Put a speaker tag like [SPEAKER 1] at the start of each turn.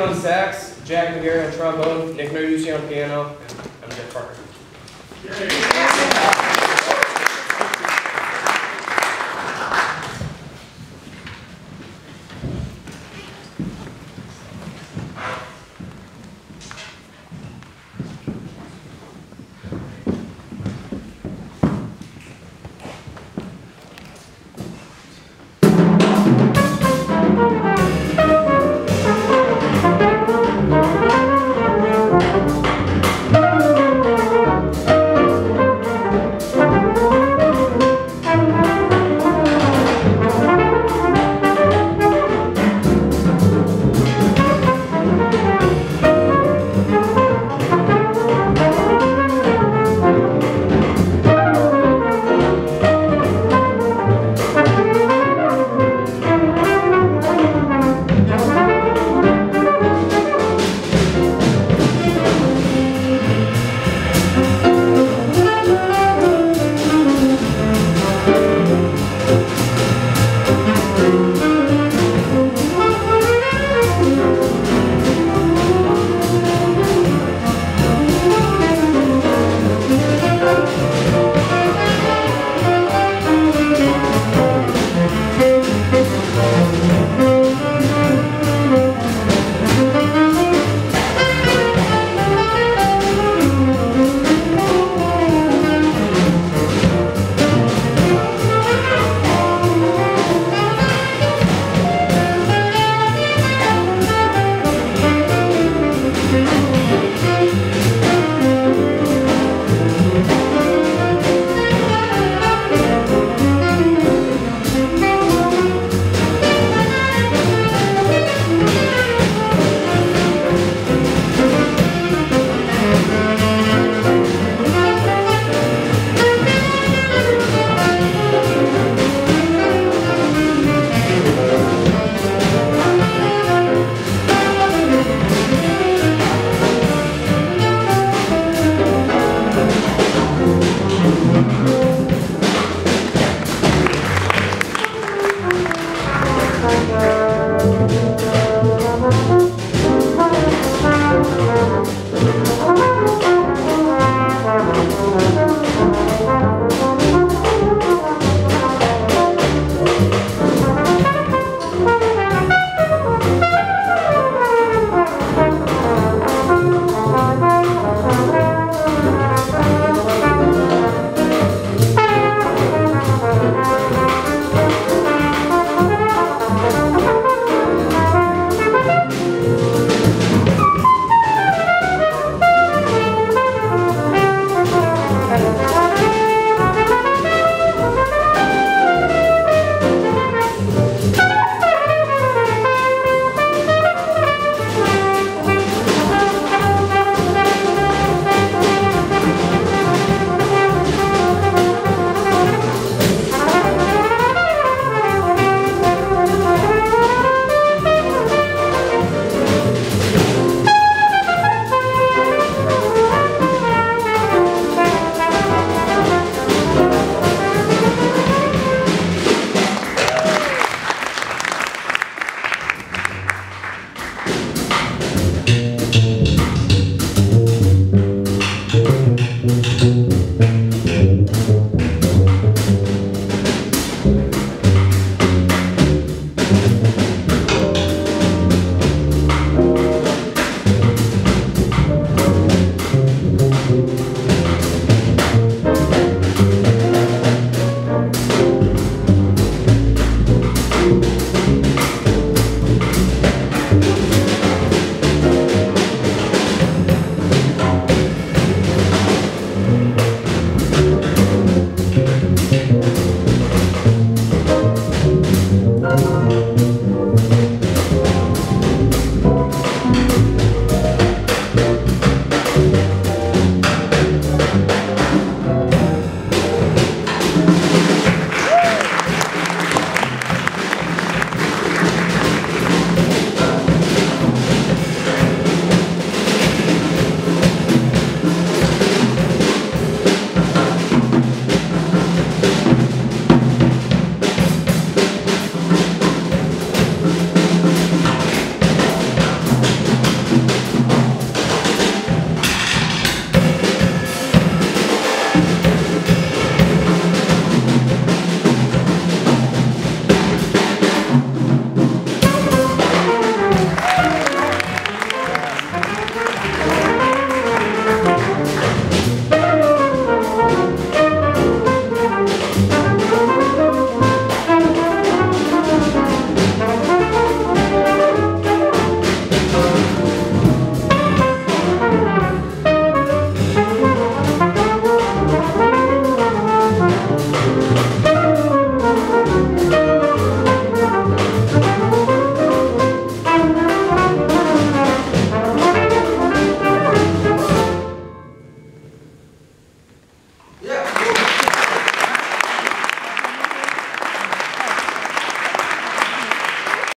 [SPEAKER 1] on sax, Jack McGarry on trombone, Nick Narducci on piano, and I'm Jeff Parker.